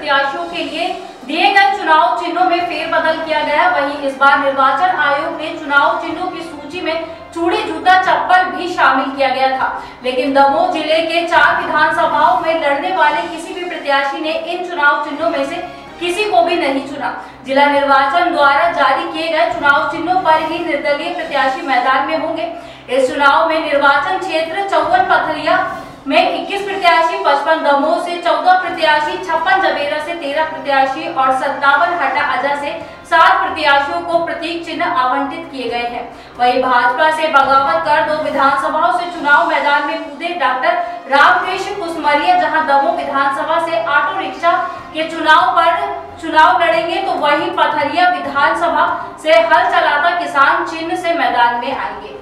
प्रत्याशियों के लिए दिए गए चुनाव चिन्हों में फेरबदल किया गया। वही इस बार निर्वाचन आयोग ने चुनाव चिन्हों की सूची में चूड़ी, जूता, चप्पल भी शामिल किया गया था। लेकिन दमोह ज़िले के चार विधानसभाओं में लड़ने वाले किसी भी प्रत्याशी ने इन चुनाव चिन्हों में से किसी को भी नहीं चुना। जिला निर्वाचन द्वारा जारी किए गए चुनाव चिन्हों पर ही निर्दलीय प्रत्याशी मैदान में होंगे। इस चुनाव में निर्वाचन क्षेत्र चौवन पथरिया में 21 प्रत्याशी, पचपन दमोह से प्रत्याशी छप्पन जबेरा से 13 प्रत्याशी और सत्तावन हटा अजा से सात प्रत्याशियों को प्रतीक चिन्ह आवंटित किए गए हैं। वहीं भाजपा से बगावत कर दो विधानसभाओं से चुनाव मैदान में कूदे डॉक्टर रामकृष्ण कुसमरिया, जहाँ दमोह विधानसभा से ऑटो रिक्शा के चुनाव पर चुनाव लड़ेंगे तो वहीं पथरिया विधानसभा से हल चलाता किसान चिन्ह से मैदान में आएँगे।